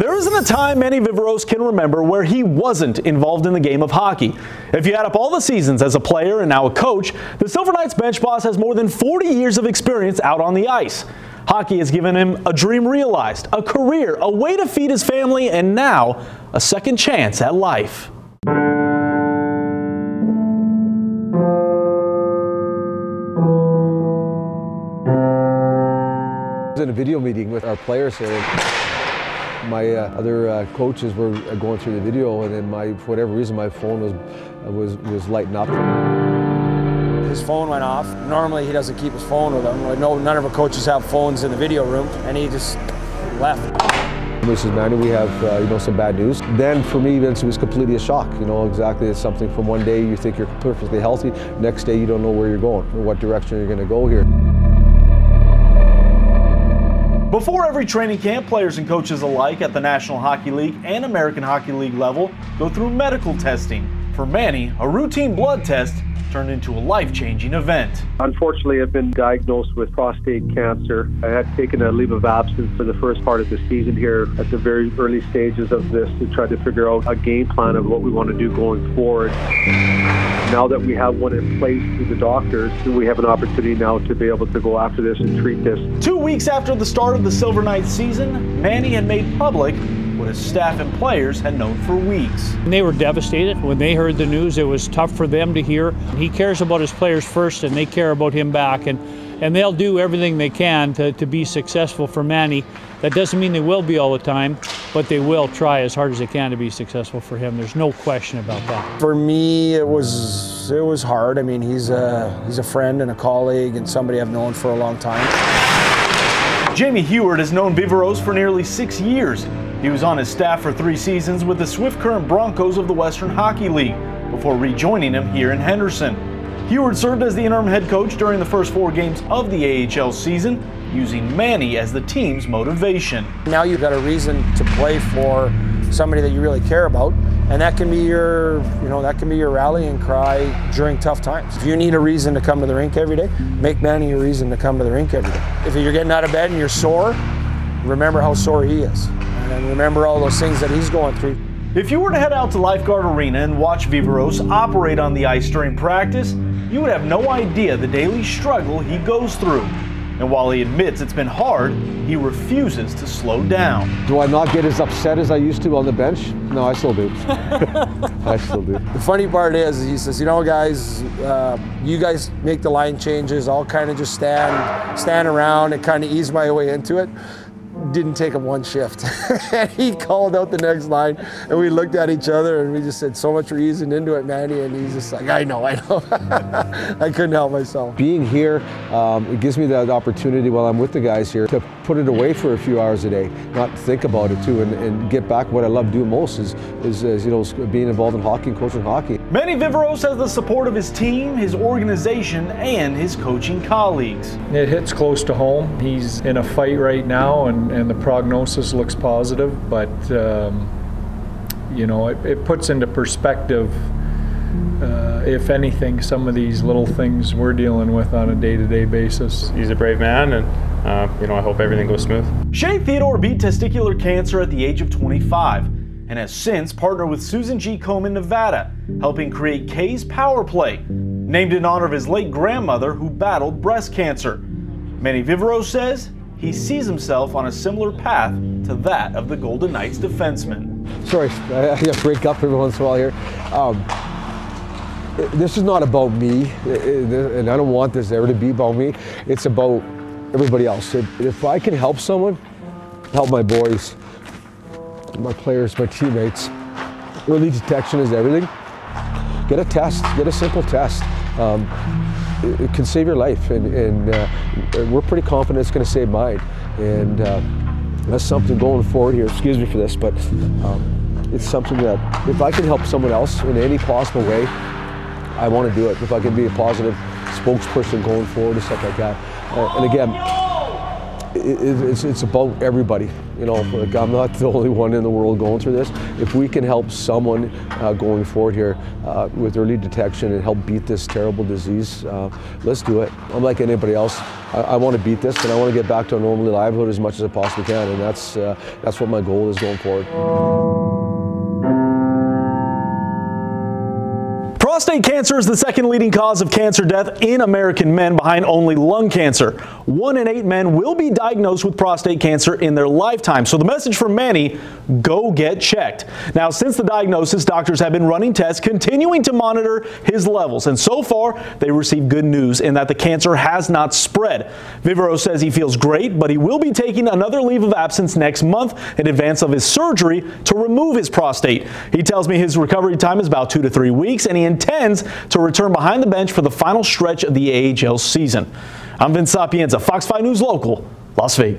There isn't a time Manny Viveiros can remember where he wasn't involved in the game of hockey. If you add up all the seasons as a player and now a coach, the Silver Knights bench boss has more than 40 years of experience out on the ice. Hockey has given him a dream realized, a career, a way to feed his family, and now a second chance at life. in a video meeting with our players here. My uh, other uh, coaches were going through the video, and then my, for whatever reason, my phone was was was lighting up. His phone went off. Normally, he doesn't keep his phone with him. No, none of our coaches have phones in the video room, and he just left. Mrs. Manny, we have uh, you know some bad news. Then for me, Vince, it was completely a shock. You know exactly it's something from one day you think you're perfectly healthy, next day you don't know where you're going or what direction you're going to go here. Before every training camp, players and coaches alike at the National Hockey League and American Hockey League level go through medical testing. For Manny, a routine blood test turned into a life-changing event. Unfortunately, I've been diagnosed with prostate cancer. I had taken a leave of absence for the first part of the season here at the very early stages of this to try to figure out a game plan of what we want to do going forward. Now that we have one in place through the doctors, we have an opportunity now to be able to go after this and treat this. Two weeks after the start of the Silver Knights season, Manny had made public what his staff and players had known for weeks. They were devastated when they heard the news. It was tough for them to hear. He cares about his players first, and they care about him back. And, and they'll do everything they can to, to be successful for Manny. That doesn't mean they will be all the time, but they will try as hard as they can to be successful for him. There's no question about that. For me, it was it was hard. I mean, he's a he's a friend and a colleague and somebody I've known for a long time. Jamie Heward has known Viveiros for nearly six years. He was on his staff for three seasons with the Swift Current Broncos of the Western Hockey League before rejoining him here in Henderson. Heward served as the interim head coach during the first four games of the AHL season, using Manny as the team's motivation. Now you've got a reason to play for somebody that you really care about, and that can be your, you know, that can be your rallying cry during tough times. If you need a reason to come to the rink every day, make Manny a reason to come to the rink every day. If you're getting out of bed and you're sore, remember how sore he is, and remember all those things that he's going through. If you were to head out to Lifeguard Arena and watch Viveiros operate on the ice during practice, you would have no idea the daily struggle he goes through. And while he admits it's been hard, he refuses to slow down. Do I not get as upset as I used to on the bench? No, I still do. I still do. The funny part is, he says, you know, guys, uh, you guys make the line changes. I'll kind of just stand, stand around and kind of ease my way into it didn't take him one shift. and he called out the next line, and we looked at each other, and we just said, "So much for into it, Manny." And he's just like, "I know, I know." I couldn't help myself. Being here, um, it gives me that opportunity while I'm with the guys here to put it away for a few hours a day, not think about it too, and, and get back what I love doing most is, is, is, you know being involved in hockey and coaching hockey. Manny Viveiros has the support of his team, his organization, and his coaching colleagues. It hits close to home. He's in a fight right now, and, and the prognosis looks positive, but um, you know it, it puts into perspective uh, if anything, some of these little things we're dealing with on a day-to-day basis. He's a brave man, and uh, you know I hope everything goes smooth. Shea Theodore beat testicular cancer at the age of 25 and has since partnered with Susan G. Komen in Nevada, helping create K's Power Play, named in honor of his late grandmother who battled breast cancer. Manny Viveiros says he sees himself on a similar path to that of the Golden Knights defenseman. Sorry, I, I break up every once in a while here. Um, this is not about me, and I don't want this ever to be about me. It's about everybody else. If I can help someone, help my boys, my players, my teammates, early detection is everything. Get a test, get a simple test. Um, it, it, can save your life, and, and uh, we're pretty confident it's going to save mine. And uh, that's something going forward here. Excuse me for this, but um, it's something that if I can help someone else in any possible way, I want to do it. If I can be a positive spokesperson going forward and stuff like that. Uh, and again, it's, it's about everybody. You know, like I'm not the only one in the world going through this. If we can help someone uh, going forward here uh, with early detection and help beat this terrible disease, uh, let's do it. I'm like anybody else. I, I want to beat this and I want to get back to a normal livelihood as much as I possibly can, and that's uh, that's what my goal is going forward. Prostate cancer is the second leading cause of cancer death in American men behind only lung cancer. One in eight men will be diagnosed with prostate cancer in their lifetime. So the message from Manny, go get checked. Now, since the diagnosis, doctors have been running tests, continuing to monitor his levels. And so far, they received good news in that the cancer has not spread. Vivero says he feels great, but he will be taking another leave of absence next month in advance of his surgery to remove his prostate. He tells me his recovery time is about two to three weeks, and he intends to return behind the bench for the final stretch of the AHL season. I'm Vince Sapienza, Fox 5 News Local, Las Vegas.